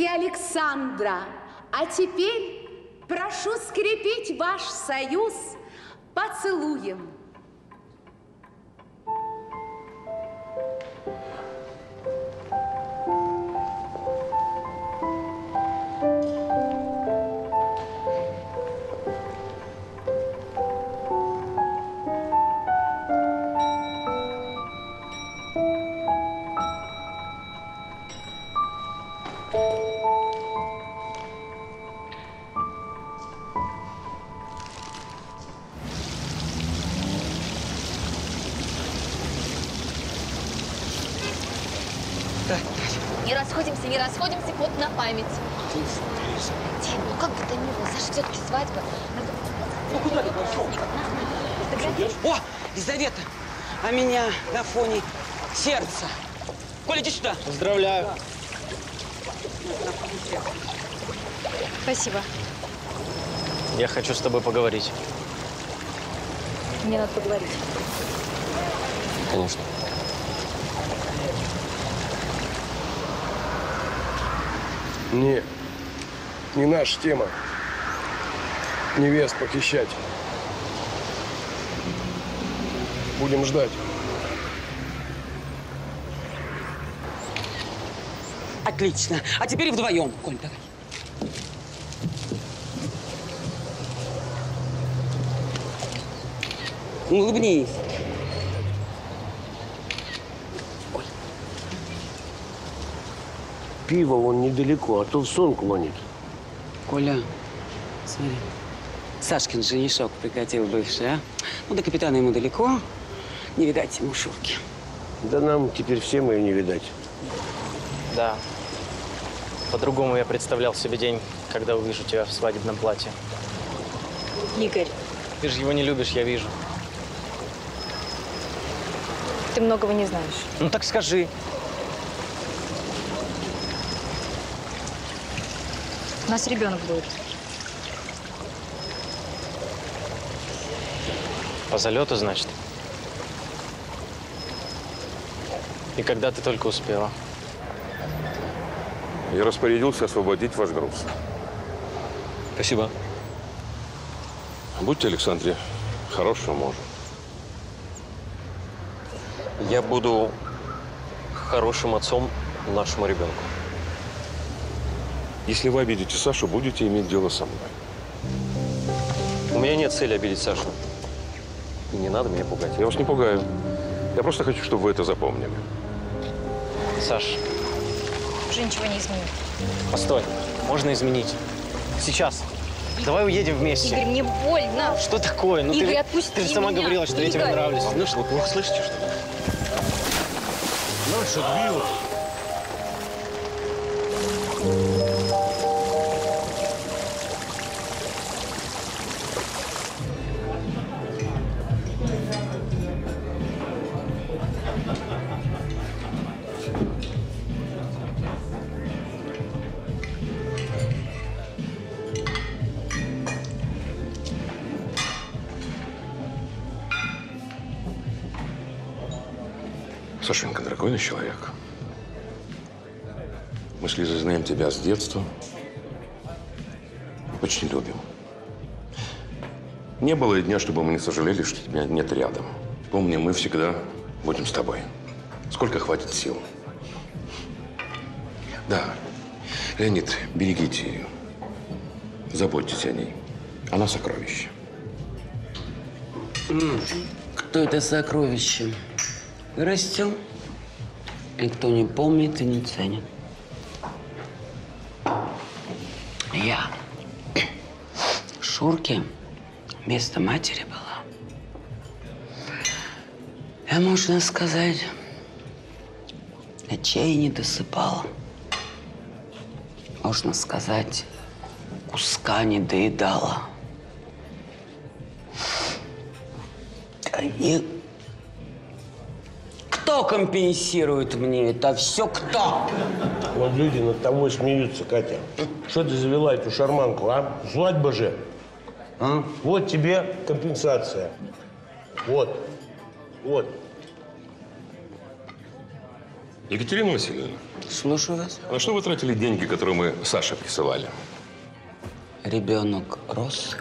и Александра. А теперь прошу скрепить ваш союз поцелуем. Не расходимся, вот на память. Дим, ну как бы то ни было, Саша все-таки свадьба. Надо... Ну куда ты пошел? О, Елизавета, а меня на фоне сердца. Коля, иди сюда. Поздравляю. Спасибо. Я хочу с тобой поговорить. Мне надо поговорить. Конечно. Не, не наша тема. Невест похищать. Будем ждать. Отлично. А теперь вдвоем. Коль, давай. Улыбнись. Пиво вон недалеко, а то в сон клонит. Коля, смотри. Сашкин женишок прикатил бывший, а? Ну, до капитана ему далеко. Не видать ему шурки. Да нам теперь всем ее не видать. Да. По-другому я представлял себе день, когда увижу тебя в свадебном платье. Игорь, Ты же его не любишь, я вижу. ты многого не знаешь. Ну так скажи. У нас ребенок будет. По залету, значит? И когда ты только успела? Я распорядился освободить ваш груз. Спасибо. Будьте, Александре, хорошим мужем. Я буду хорошим отцом нашему ребенку. Если вы обидите Сашу, будете иметь дело со мной. У меня нет цели обидеть Сашу. И не надо меня пугать. Я вас не пугаю. Я просто хочу, чтобы вы это запомнили. Саш, Уже ничего не изменит. постой. Можно изменить. Сейчас. Давай уедем вместе. Игорь, мне больно. Что такое? Ну Игорь, ты, отпусти ты же сама меня. говорила, что я тебе Игорь. нравлюсь. Ну что, вы плохо слышите, что ли? Наша бьют. Сашенька, дорогой наш человек. Мы с Лизой знаем тебя с детства. Очень любим. Не было и дня, чтобы мы не сожалели, что тебя нет рядом. Помни, мы всегда будем с тобой. Сколько хватит сил. Да. Леонид, берегите ее. Заботьтесь о ней. Она сокровище. Кто это сокровище? Вырастил. Никто не помнит и не ценит. Я. Шурке вместо матери была. Я, можно сказать, ночей не досыпала. Можно сказать, куска не доедала. И кто компенсирует мне это все? Кто? Вот люди над тобой смеются, Катя. Что ты завела эту шарманку, а? Свадьба же. А? Вот тебе компенсация. Вот. Вот. Екатерина Васильевна, Слушаю вас. на что вы тратили деньги, которые мы Саше присылали? Ребенок рос,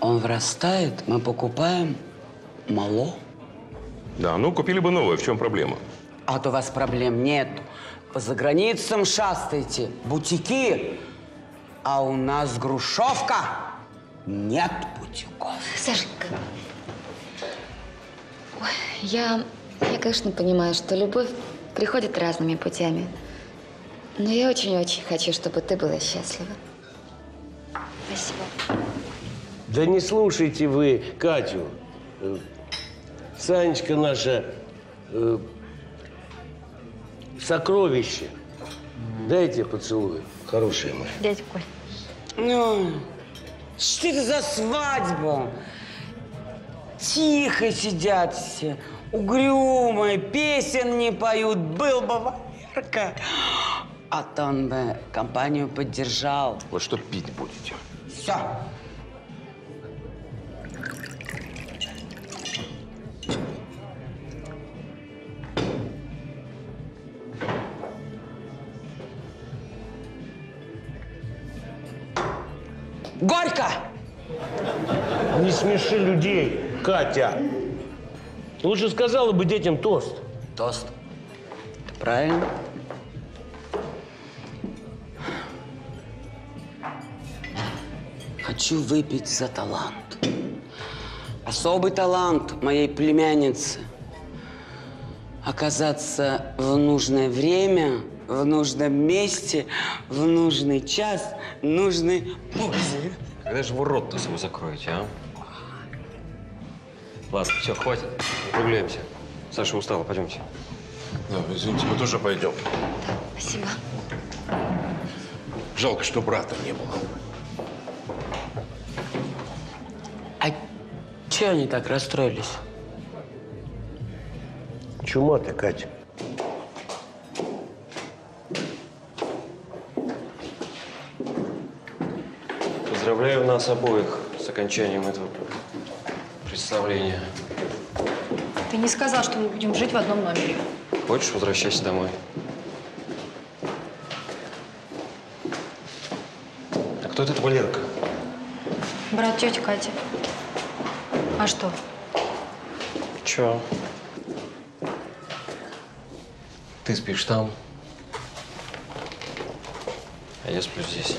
он вырастает, мы покупаем мало. Да, ну купили бы новое, в чем проблема? А вот у вас проблем нет. По заграницам шастаете, бутики. А у нас грушевка. Нет бутиков. Сашенька. Ой, я, я, конечно, понимаю, что любовь приходит разными путями. Но я очень-очень хочу, чтобы ты была счастлива. Спасибо. Да не слушайте вы Катю. Санечка наша э, сокровище. Дайте поцелуй, хорошая моя. Дядя Коль. Ну, что это за свадьба? Тихо сидят все, угрюмые, песен не поют. Был бы Валерка, а то он бы компанию поддержал. Вот что пить будете? Все. Горько! Не смеши людей, Катя. Лучше сказала бы детям тост. Тост. Это правильно. Хочу выпить за талант. Особый талант моей племянницы. Оказаться в нужное время, в нужном месте, в нужный час, в нужной позе. Когда же вы рот-то свой закроете, а? Ладно, все, хватит. Округляемся. Саша устала, пойдемте. Да, извините, мы тоже пойдем. Спасибо. Жалко, что брата не было. А че они так расстроились? Чума ты, Катя. Поздравляю нас обоих с окончанием этого представления. Ты не сказал, что мы будем жить в одном номере. Хочешь, возвращайся домой. А кто этот Валерка? Брат тети Кати. А что? Чё? Ты спишь там, а я сплю здесь.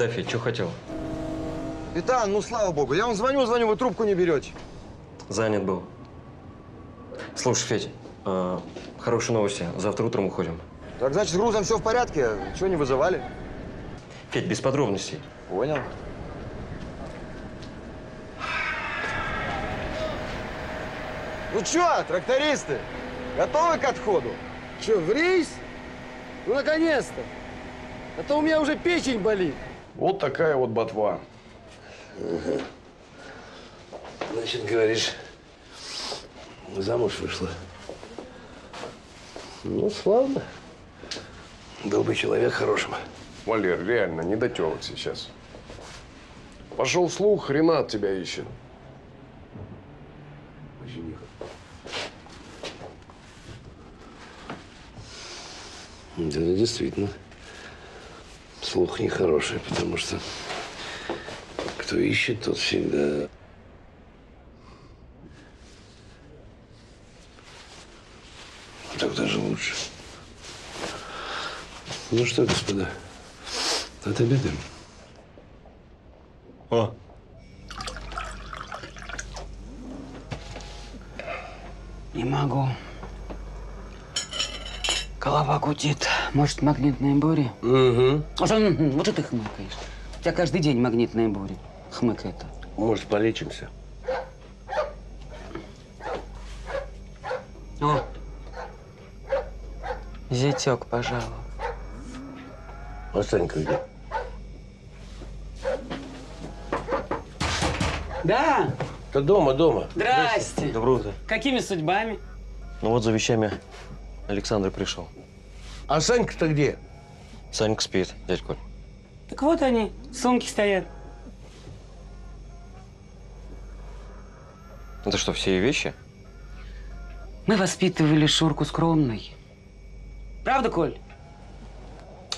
Да, Федь, что хотел? Витан, ну слава богу, я вам звоню, звоню, вы трубку не берете. Занят был. Слушай, Федь, а, хорошие новости. Завтра утром уходим. Так значит, с грузом все в порядке? Чего не вызывали? Петь, без подробностей. Понял. Ну чё, трактористы, готовы к отходу? Че, в рейс? Ну, наконец-то. А то у меня уже печень болит. Вот такая вот ботва. Значит, говоришь, замуж вышла. Ну, славно. Был бы человек хорошим. Валер, реально, не дотелок сейчас. Пошел слух, Ренат тебя ищет. Да, да, действительно. Слух нехороший, потому что кто ищет, тот всегда... Так даже лучше. Ну что, господа, отобедаем? О, Не могу. Голова гудит. Может, магнитные бури? Угу. А что, вот что ты хмыкаешь? У тебя каждый день магнитные бури. Хмыкает. Может, полечимся? О, зятек, пожалуй. А Санька где? Да, Да дома, дома. здрасте. доброе утро. Какими судьбами? Ну вот за вещами Александр пришел. А Санька-то где? Санька спит, дядь Коль. Так вот они, сумки стоят. Это что, все ее вещи? Мы воспитывали Шурку скромной. Правда, Коль?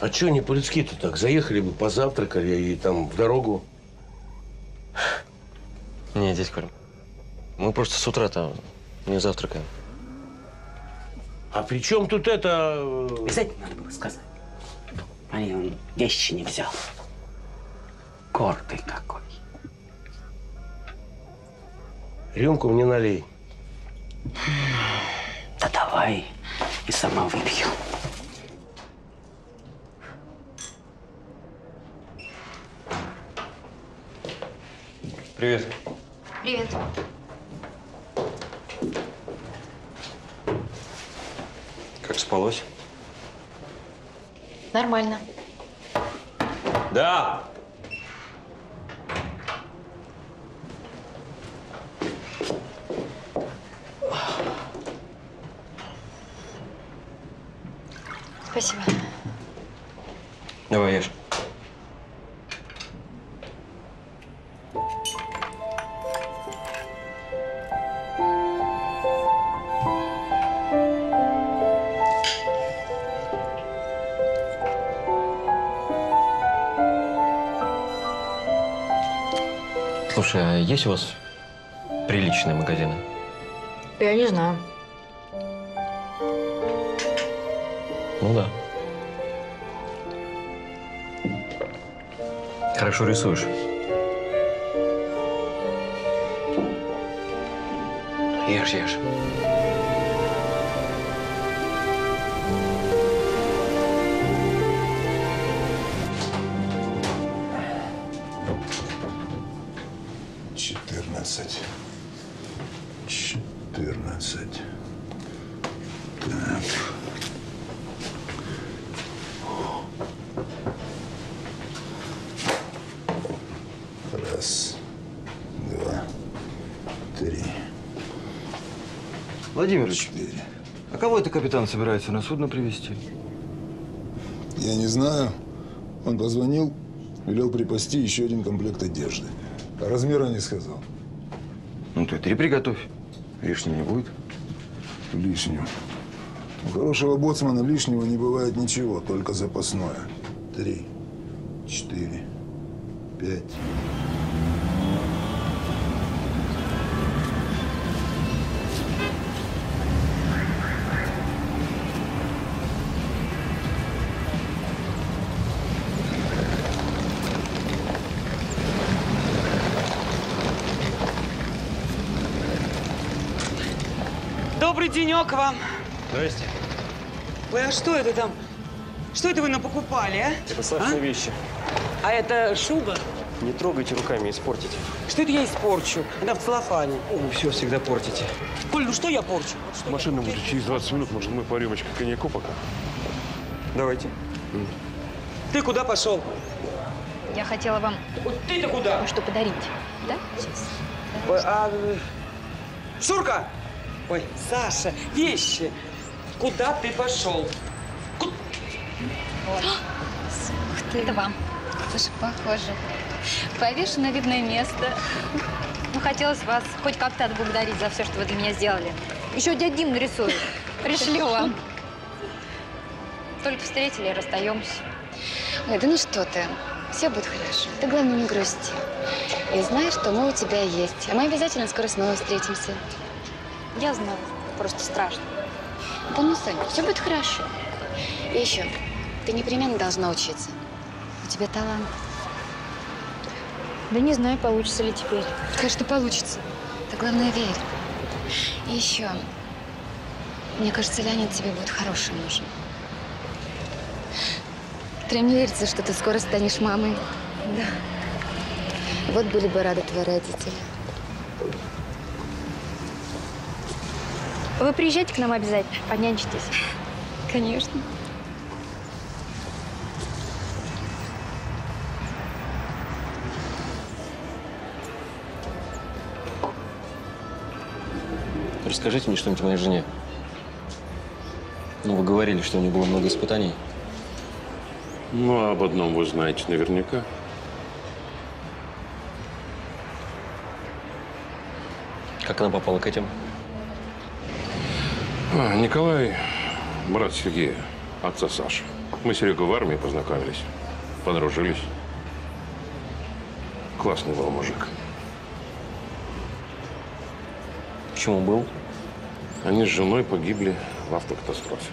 А чё не по-людски-то так? Заехали бы, позавтракали и там в дорогу. Не, дядь Коль. Мы просто с утра там не завтракаем. А при чем тут это... э, Обязательно надо было сказать. А я он вещи не взял. Гордый какой. Рюмку мне налей. Да давай, и сама выпью. Привет. Привет. Как спалось? Нормально. Да. Спасибо. Давай ешь. Есть у вас приличные магазины? Я не знаю. Ну да. Хорошо рисуешь. Ешь, ешь. Владимирович, четыре. а кого это капитан собирается на судно привезти? Я не знаю. Он позвонил, велел припасти еще один комплект одежды. А размера не сказал. Ну ты три приготовь. Лишнего не будет. Лишнего. У хорошего боцмана лишнего не бывает ничего, только запасное. Три, четыре, пять. Денек вам. Здрасте. Ой, а что это там? Что это вы напокупали, а? Это Сашины вещи. А это шуба? Не трогайте руками, испортите. Что это я испорчу? Она в целлофане. Вы все всегда портите. Коль, ну что я порчу? Машина будет через 20 минут. Может, мы по рюмочке коньяку пока? Давайте. Ты куда пошел? Я хотела вам Ты-то куда? что подарить. Да? Сейчас. Ой, а... э, Шурка! Ой, Саша, вещи. Куда ты пошел? Вот. Ух ты. Это вам. Слушай, похоже. Повешу на видное место. Ну, хотелось вас хоть как-то отблагодарить за все, что вы для меня сделали. Еще дядь Дим нарисует. Пришлю вам. Только встретили и расстаемся. Ой, да ну что ты. Все будет хорошо. Ты, главное, не грусти. И знай, что мы у тебя есть. А мы обязательно скоро снова встретимся. Я знаю. Просто страшно. Да ну, Соня, все будет хорошо. И еще, ты непременно должна учиться. У тебя талант. Да не знаю, получится ли теперь. Конечно, получится. Ты, главное, верь. И еще, мне кажется, Леонид тебе будет хорошим мужем. Прям не верится, что ты скоро станешь мамой. Да. Вот были бы рады твои родители. Вы приезжайте к нам обязательно, понянчитесь. Конечно. Расскажите мне что-нибудь о моей жене. Ну, вы говорили, что у нее было много испытаний. Ну, а об одном вы знаете наверняка. Как она попала к этим? А, Николай, брат Сергея, отца Саши. Мы с Серегой в армии познакомились, подружились. Классный был мужик. Почему был? Они с женой погибли в автокатастрофе.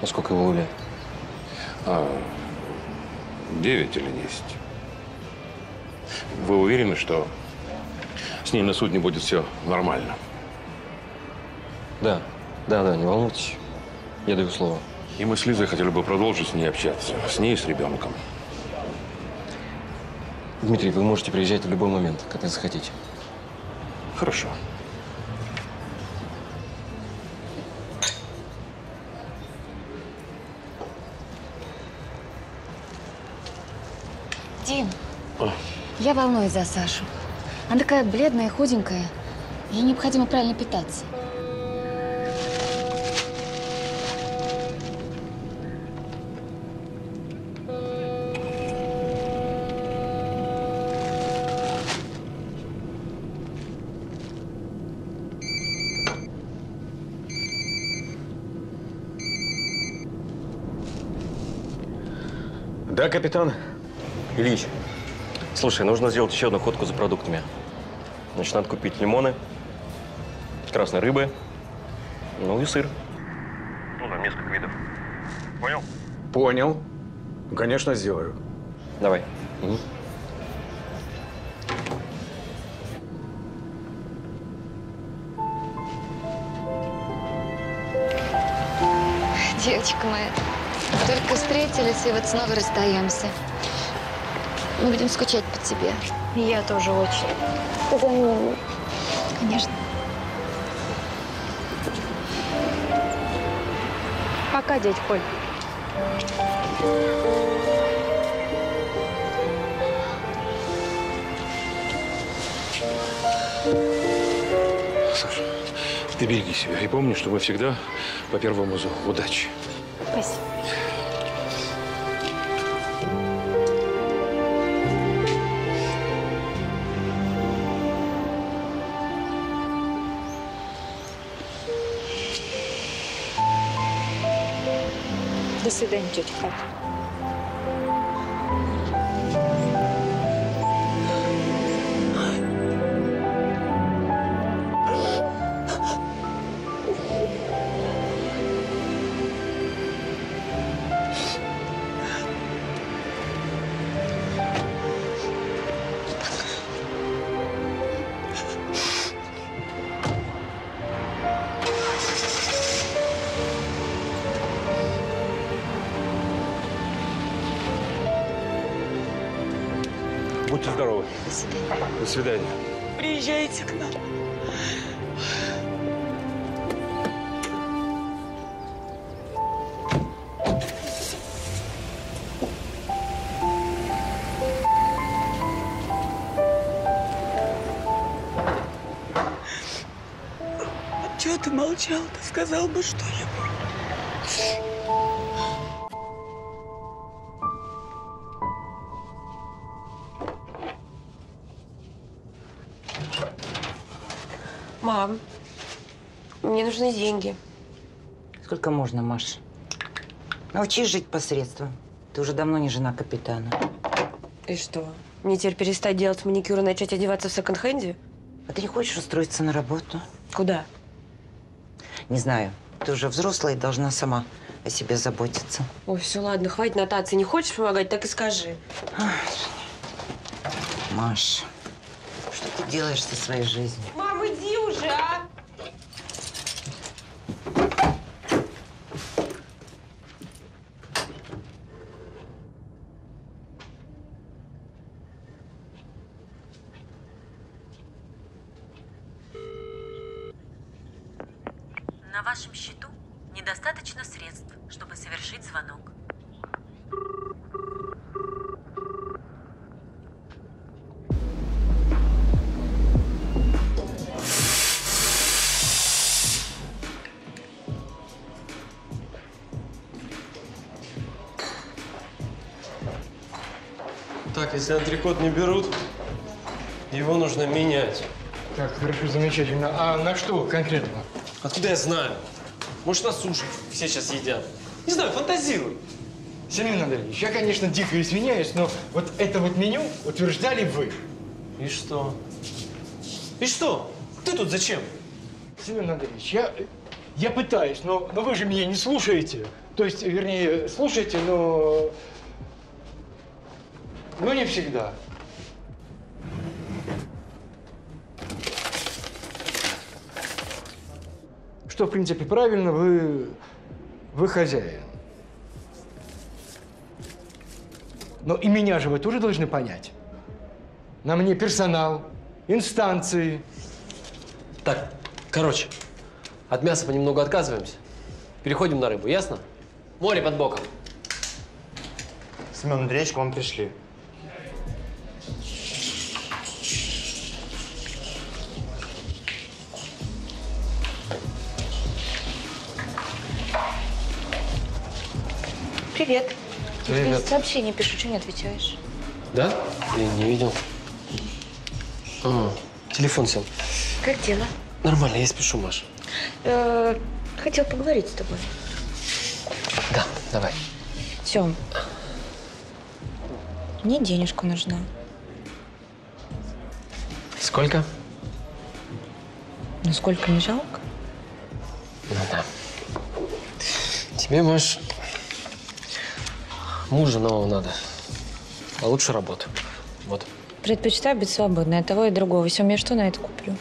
А сколько его лет? А, девять или десять. Вы уверены, что с ней на судне будет все нормально? Да, да, да, не волнуйтесь. Я даю слово. И мы с Лизой хотели бы продолжить с ней общаться. С ней и с ребенком. Дмитрий, вы можете приезжать в любой момент, когда захотите. Хорошо. Дим, я волнуюсь за Сашу. Она такая бледная, худенькая. Ей необходимо правильно питаться. Да, капитан. Ильич, слушай, нужно сделать еще одну ходку за продуктами. Значит, надо купить лимоны, красной рыбы, ну и сыр. Ну, там несколько видов. Понял? Понял. Ну, Конечно, сделаю. Давай. Мгм. Девочка моя, только встретились и вот снова расстаемся. Мы будем скучать по тебе. Я тоже очень. Взаимно. Конечно. Пока, дядь Коль. Саша, ты береги себя и помни, что мы всегда по первому зову. Удачи. Спасибо. До свидания, тетя Катя. Чего ты молчал? Ты сказал бы что-нибудь. Мам, мне нужны деньги. Сколько можно, Маш? Научись жить посредством. Ты уже давно не жена капитана. И что? Мне теперь перестать делать маникюр и начать одеваться в секонд-хенде? А ты не хочешь устроиться на работу? Куда? Не знаю. Ты уже взрослая и должна сама о себе заботиться. Ой, все, ладно, хватит нотации. Не хочешь помогать, так и скажи. Маш, что ты делаешь со своей жизнью? Антрикот не берут, его нужно менять. Так, хорошо, замечательно. А на что конкретно? Откуда я знаю? Может, на суше все сейчас едят. Не знаю, фантазируй. Семен Андреевич, я, конечно, дико извиняюсь, но вот это вот меню утверждали вы. И что? И что? Ты тут зачем? Семен Андреевич, я, я пытаюсь, но, но вы же меня не слушаете. То есть, вернее, слушаете, но... Но не всегда. Что, в принципе, правильно, вы, вы хозяин. Но и меня же вы тоже должны понять. На мне персонал, инстанции. Так, короче, от мяса понемногу отказываемся. Переходим на рыбу, ясно? Море под боком. Семен Андреевич, к вам пришли. Привет. Привет. Тебе сообщение пишу, что не отвечаешь? Да? Я не видел. А, телефон сел. Как дела? Нормально, я спешу, Маш. Э, хотел поговорить с тобой. Да, давай. Тём, мне денежка нужна. Сколько? Ну, сколько не жалко? Ну да. Тебе, Маш, мужа нового надо. А лучше работу. Вот. Предпочитаю быть свободной от того и другого. Все, я что на это куплю?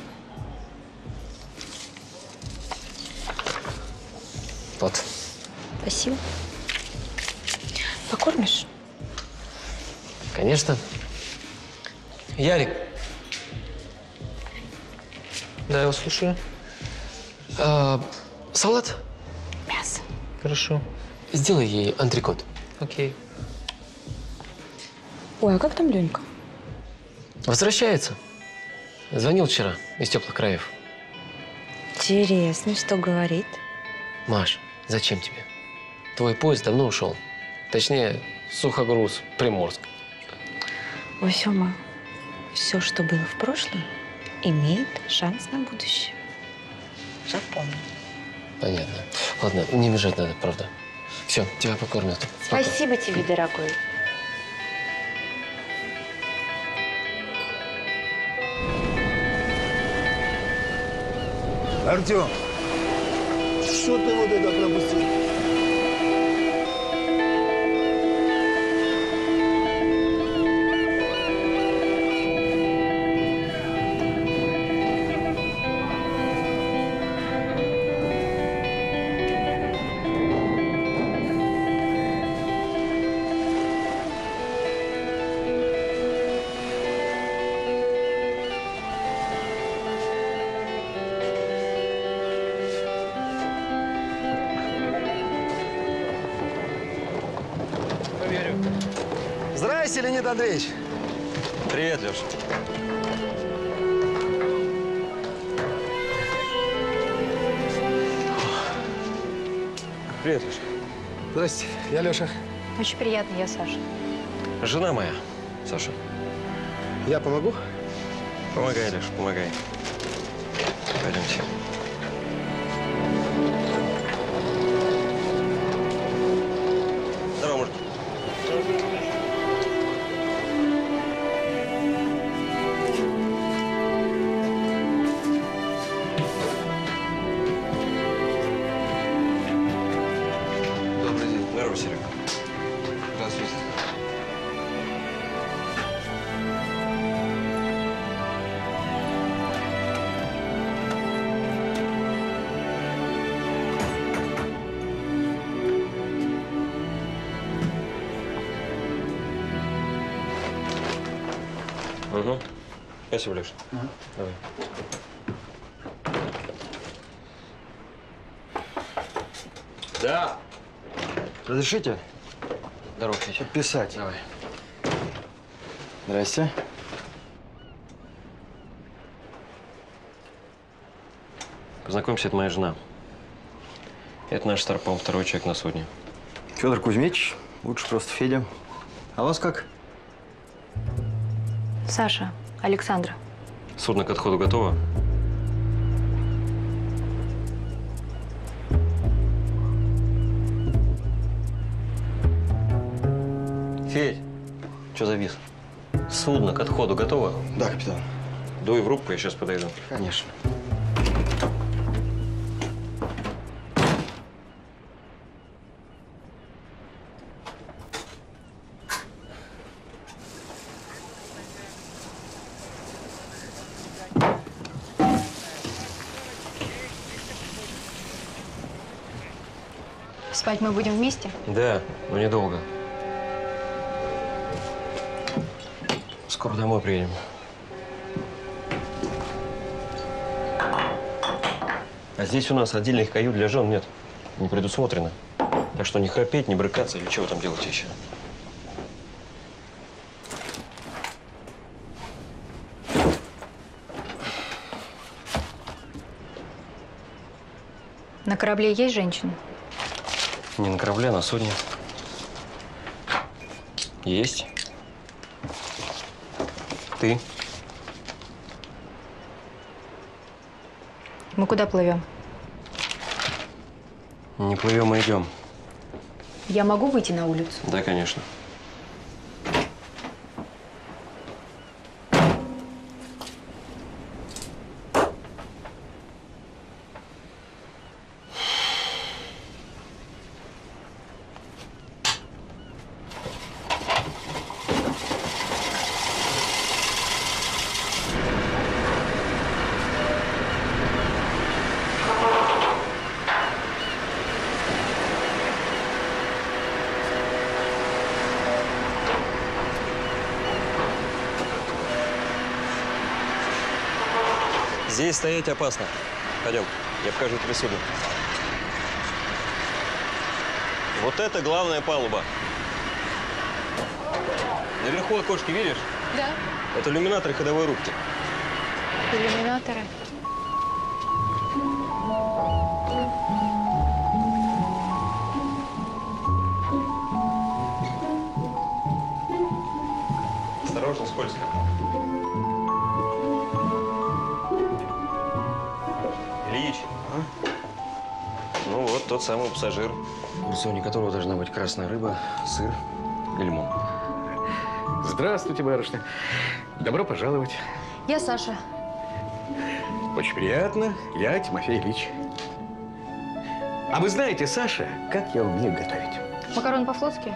Вот. Спасибо. Покормишь? Конечно. Ярик. Да, я вас слушаю. А, салат? Мясо. Хорошо. Сделай ей антрикот. Окей. Ой, а как там Ленька? Возвращается. Звонил вчера из теплых краев. Интересно, что говорит? Маш, зачем тебе? Твой поезд давно ушел. Точнее, сухогруз, Приморск. Ой, Сёма, все, что было в прошлом, имеет шанс на будущее. Запомни. Понятно. Ладно, не бежать надо, правда. Все, тебя покормят. Пока. Спасибо тебе, дорогой. Артем, что ты вот это пропустил? Здрасте, Леонид Андреевич. Привет, Леша. Привет, Леша. Здрасте, я Леша. Очень приятно, я Саша. Жена моя, Саша. Я помогу? Помогай, Леша, помогай. Пойдемте. Спасибо, Леша. Давай. Да. Разрешите? Здорово, Федя. Подписать. Давай. Здрасте. Познакомься, это моя жена. Это наш Старпом, второй человек на судне. Федор Кузьмич, лучше просто Федя. А вас как? Саша, Александра. Судно к отходу готово? Федь, что завис? Судно к отходу готово? Да, капитан. Дуй в рубку, я сейчас подойду. Конечно. Мы будем вместе? Да, но недолго. Скоро домой приедем. А здесь у нас отдельных кают для жен нет. Не предусмотрено. Так что не храпеть, не брыкаться или чего там делать еще. На корабле есть женщины? Не на корабле, а на судне. Есть. Ты? Мы куда плывем? Не плывем, а идем. Я могу выйти на улицу? Да, конечно. Здесь стоять опасно. Пойдем, я покажу тебе судно. Вот это главная палуба. Наверху окошки видишь? Да. Это иллюминаторы ходовой рубки. Иллюминаторы. Тот самый пассажир, в рационе которого должна быть красная рыба, сыр и лимон. Здравствуйте, барышня. Добро пожаловать. Я Саша. Очень приятно. Я Тимофей Ильич. А вы знаете, Саша, как я умею готовить? Макарон по-флотски?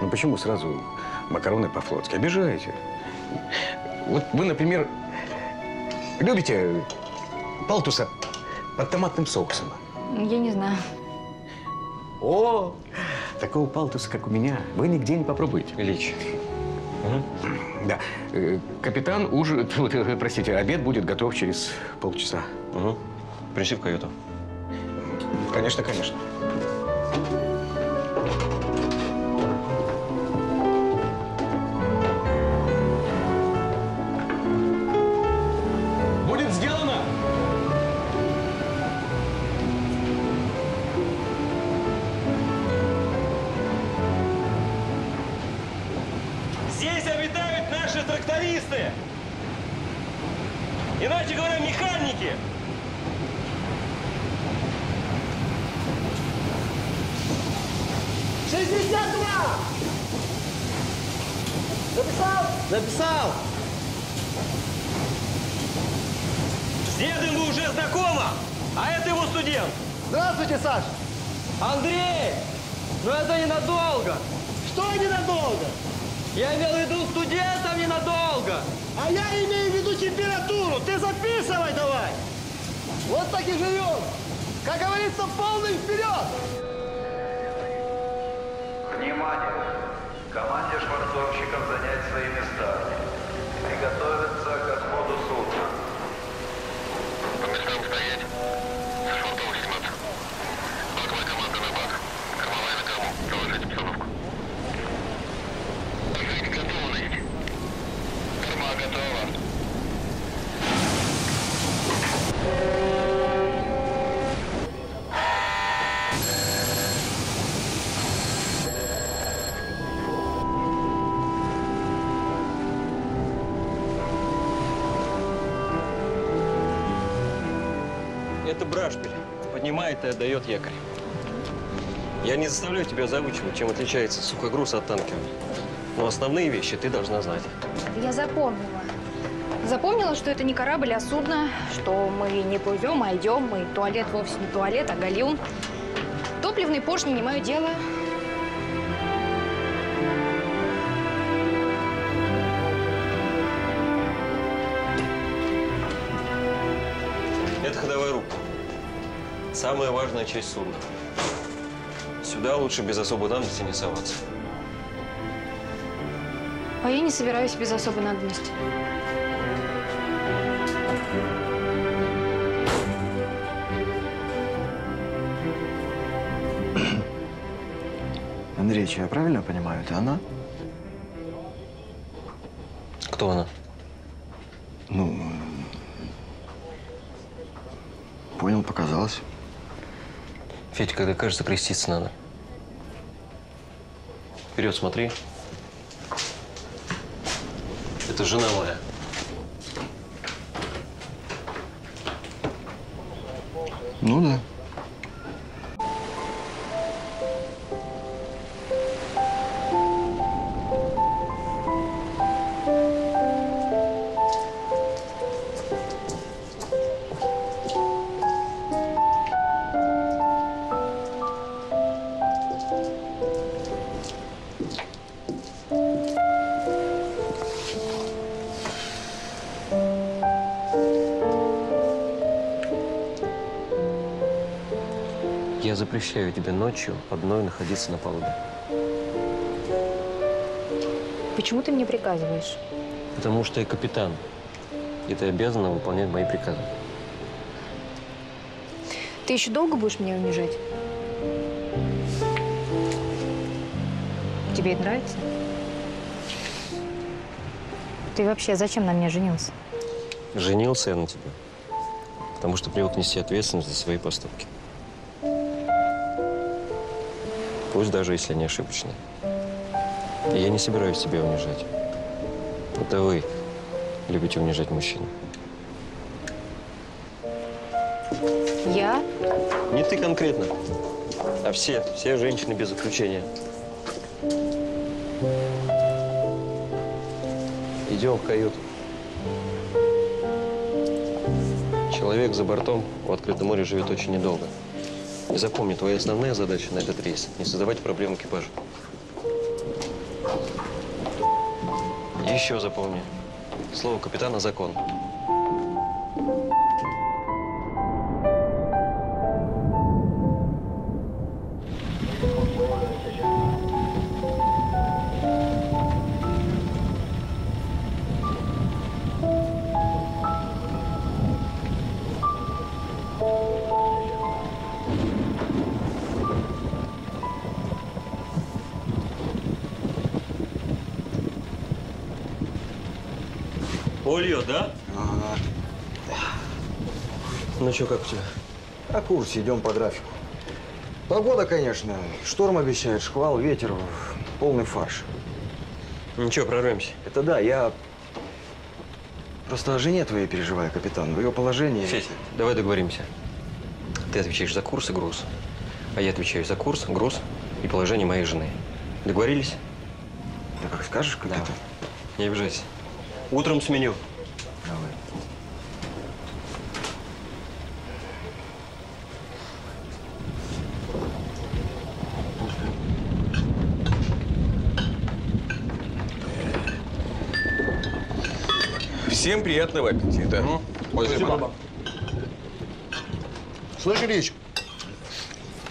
Ну почему сразу макароны по-флотски? Обижаете. Вот вы, например, любите палтуса под томатным соусом? Я не знаю. О, такого палтуса, как у меня, вы нигде не попробуете. Ильич. Да. Э, Капитан ужин, э, простите, обед будет готов через полчаса. Угу. Принеси в каюту. Конечно, конечно. Так и живем. Как говорится, полный вперед. Внимание! Команде швартовщиков занять свои места. Приготовиться к и отдает якорь. Я не заставляю тебя заучивать, чем отличается сухогруз от танкера. Но основные вещи ты должна знать. Я запомнила. Запомнила, что это не корабль, а судно, что мы не плывем, а идем, и туалет вовсе не туалет, а галюн. Топливные поршни не мое дело. Самая важная часть судна. Сюда лучше без особой надобности не соваться. А я не собираюсь без особой надобности. Андреевич, я правильно понимаю, это она? Кто она? Ну, понял, показалось. Федь, когда кажется, креститься надо. Вперед смотри. Это жена моя. Ну да. Запрещаю тебе ночью одной находиться на палубе. Почему ты мне приказываешь? Потому что я капитан. И ты обязана выполнять мои приказы. Ты еще долго будешь меня унижать? Тебе это нравится? Ты вообще зачем на мне женился? Женился я на тебе, потому что привык нести ответственность за свои поступки. Пусть даже если они ошибочные. И я не собираюсь тебя унижать. Это вы любите унижать мужчин. Я? Не ты конкретно, а все, все женщины без исключения. Идем в каюту. Человек за бортом в открытом море живет очень недолго. Запомни, твоя основная задача на этот рейс – не создавать проблем экипажу. Еще запомни. Слово капитана – закон. Что, как у тебя? На курсе, идем по графику. Погода, конечно. Шторм обещает, шквал, ветер, полный фарш. Ничего, прорвемся. Это да, я просто о жене твоей переживаю, капитан. В ее положении... Федя, давай договоримся. Ты отвечаешь за курс и груз, а я отвечаю за курс, груз и положение моей жены. Договорились? Да как скажешь, капитан. Не обижайся. Утром сменю. Давай. Всем приятного аппетита. Спасибо. Слышь, Ильич,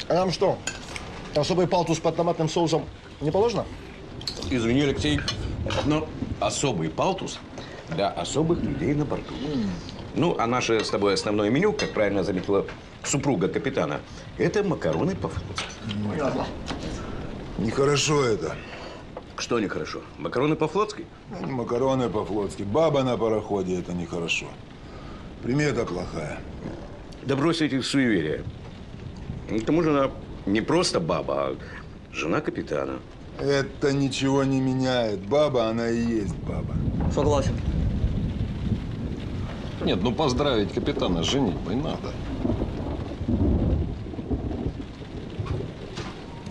а нам что, особый палтус под томатным соусом не положено? Извини, Алексей, но особый палтус для особых людей на борту. Ну, а наше с тобой основное меню, как правильно заметила супруга капитана, это макароны по-флотски. Нехорошо это. Что нехорошо? Макароны по-флотски? Не макароны по-флотски. Баба на пароходе – это нехорошо. Примета плохая. Да брось эти суеверия. К тому же она не просто баба, а жена капитана. Это ничего не меняет. Баба, она и есть баба. Согласен. Нет, ну поздравить капитана с женитьбой надо.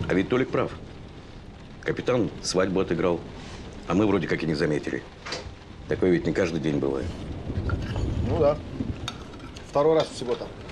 А ведь Толик прав. Капитан свадьбу отыграл, а мы вроде как и не заметили. Такое ведь не каждый день бывает. Ну да. Второй раз всего-то. Ты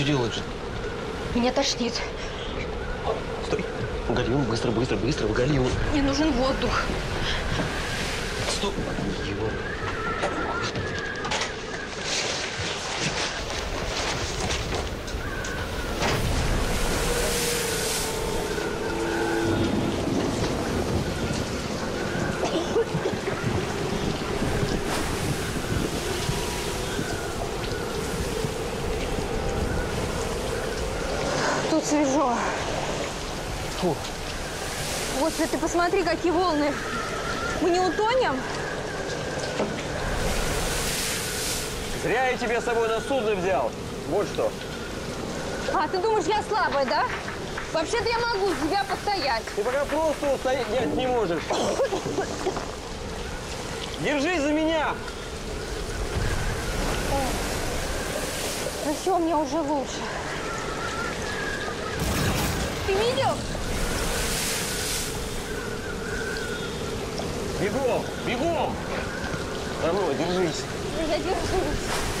что делаешь? Меня тошнит. Стой. В гальюн, быстро, быстро, быстро, в гальюн. Мне нужен воздух. Стоп. Его. Тут свежо. Фу. Господи, ты посмотри, какие волны. Мы не утонем? Зря я тебе с собой на судно взял. Вот что. А, ты думаешь, я слабая, да? Вообще-то я могу за тебя постоять. Ты пока просто устоять не можешь. Держись за меня! Ну все, мне уже лучше. Ты видел? Бегом! Бегом! Равно, держись. Я держусь.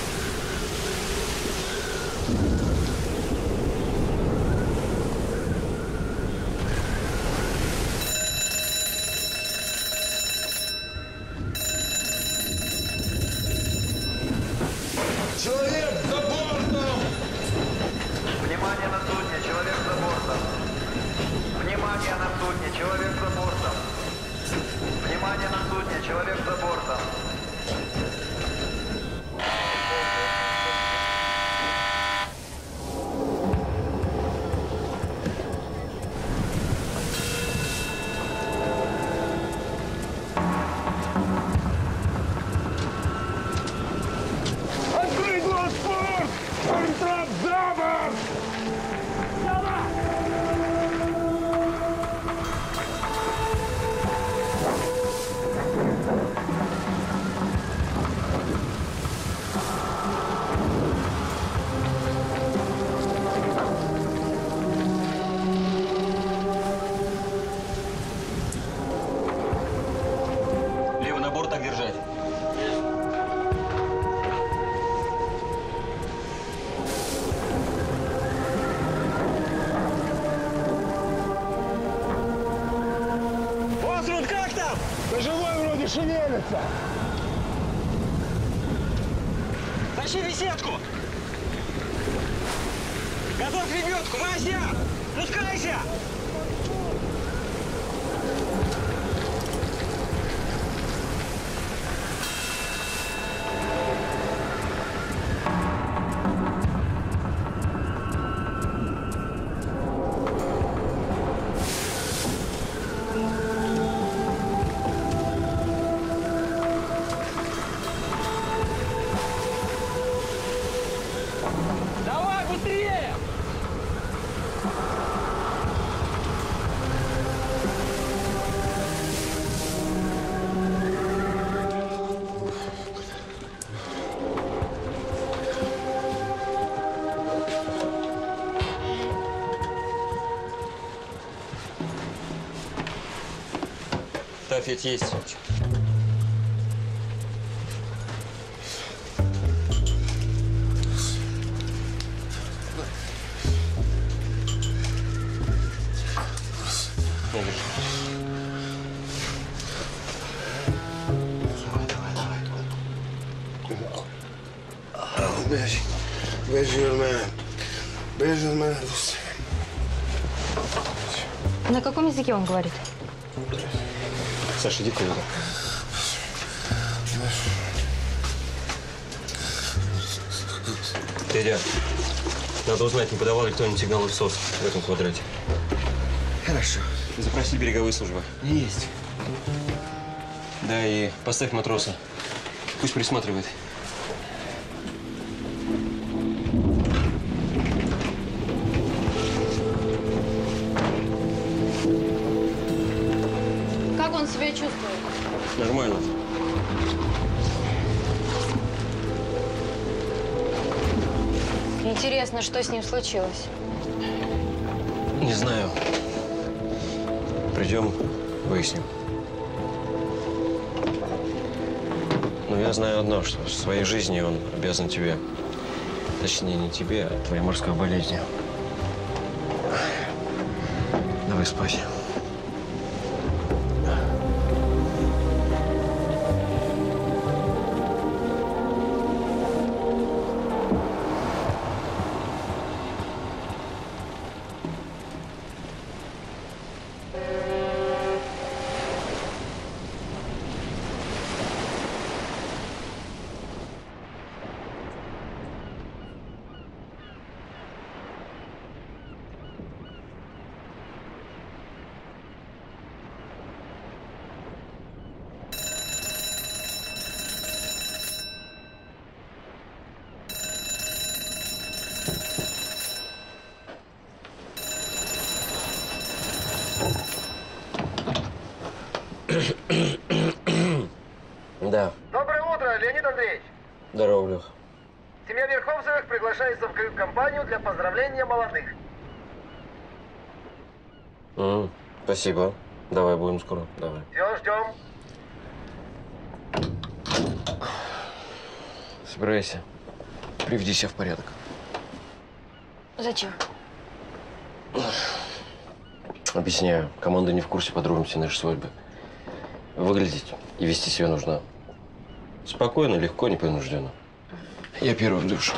Ведь есть. Саша, иди куда Федя, надо узнать, не подавал ли кто-нибудь сигнал СОС в этом квадрате. Хорошо. Запроси береговые службы. Есть. Да, и поставь матроса. Пусть присматривает. Интересно, что с ним случилось? Не знаю. Придем, выясним. Но я знаю одно, что в своей жизни он обязан тебе. Точнее, не тебе, а твоей морской болезни. Давай спать. Спасибо. Давай, будем скоро. Давай. Все, ждем. Собирайся. Приведи себя в порядок. Зачем? Объясняю. Команда не в курсе подробностей нашей свадьбы. Выглядеть и вести себя нужно спокойно, легко, непринужденно. Я первый в душ.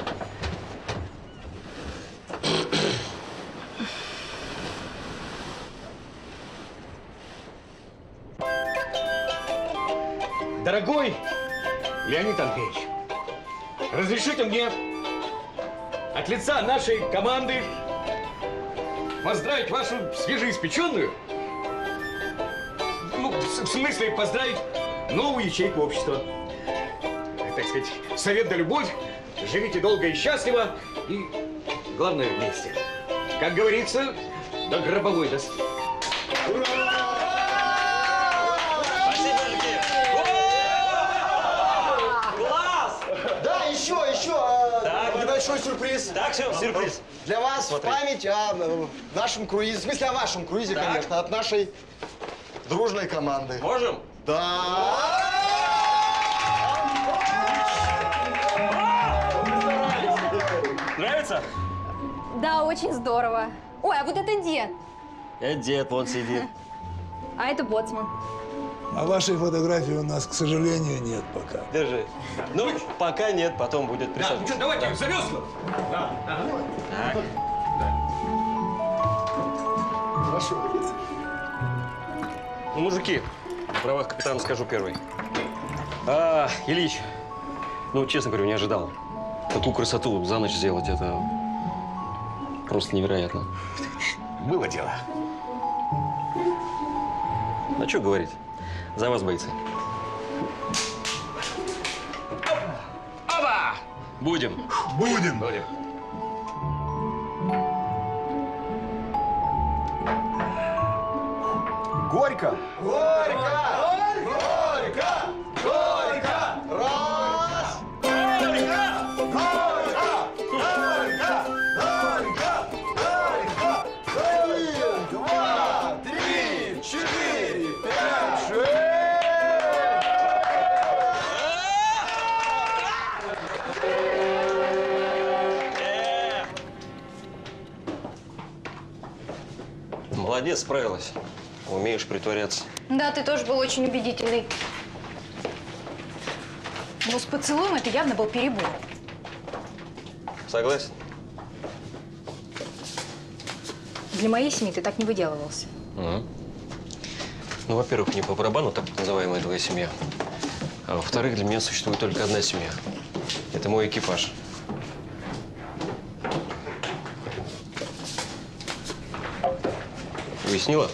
Дорогой Леонид Андреевич, разрешите мне от лица нашей команды поздравить вашу свежеиспеченную, ну, в смысле поздравить новую ячейку общества. Так сказать, совет да любовь, живите долго и счастливо, и главное вместе. Как говорится, до гробовой доски. Класс! небольшой сюрприз. Так, все, сюрприз. Для вас Смотри. в память о э, нашем круизе, в смысле о вашем круизе, так. конечно, от нашей дружной команды. Можем? Да. Нравится? Да, очень здорово. Ой, а вот это дед. Это дед, он сидит. А это боцман. А вашей фотографии у нас, к сожалению, нет пока. Держи. Ну, пока нет, потом будет. Да, ну что, давайте, Да. за весла. Да, Так. Хорошо. Ну, мужики, в правах капитана скажу первый. А, Ильич, ну, честно говорю, не ожидал. Такую красоту за ночь сделать, это просто невероятно. Было дело. А что говорить? За вас, бойцы. Оба! Будем. Будем. Будем. Справилась. Умеешь притворяться. Да, ты тоже был очень убедительный. Но с поцелуем это явно был перебор. Согласен? Для моей семьи ты так не выделывался. Мгм. Ну, во-первых, не по барабану так называемая твоя семья. А во-вторых, для меня существует только одна семья. Это мой экипаж. Уяснила?